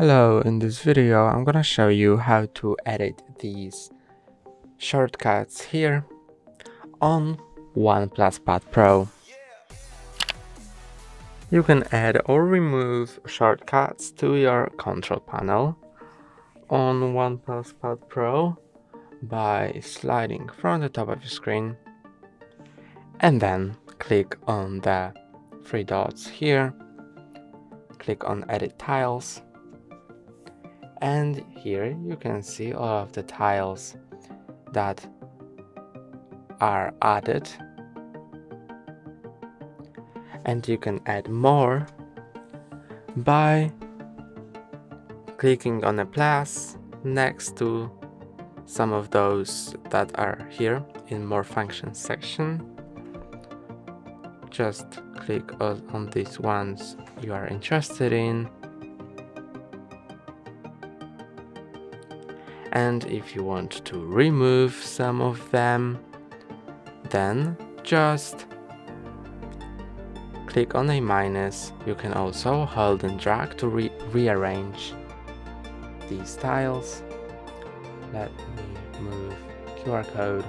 Hello, in this video I'm gonna show you how to edit these shortcuts here on OnePlus Pad Pro. You can add or remove shortcuts to your control panel on OnePlus Pad Pro by sliding from the top of your screen and then click on the three dots here, click on edit tiles and here you can see all of the tiles that are added. And you can add more by clicking on a plus next to some of those that are here in more functions section. Just click on these ones you are interested in and if you want to remove some of them then just click on a minus. You can also hold and drag to re rearrange these tiles. Let me move QR code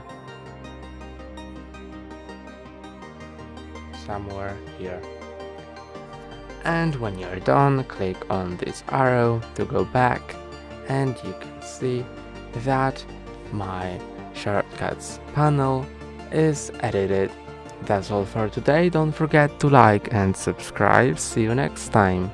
somewhere here. And when you're done click on this arrow to go back and you can see that my shortcuts panel is edited. That's all for today, don't forget to like and subscribe, see you next time.